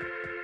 you